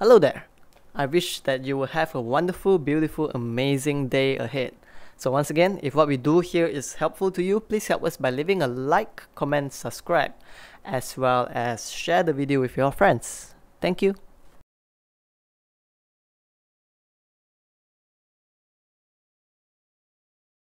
Hello there. I wish that you will have a wonderful, beautiful, amazing day ahead. So once again, if what we do here is helpful to you, please help us by leaving a like, comment, subscribe, as well as share the video with your friends. Thank you.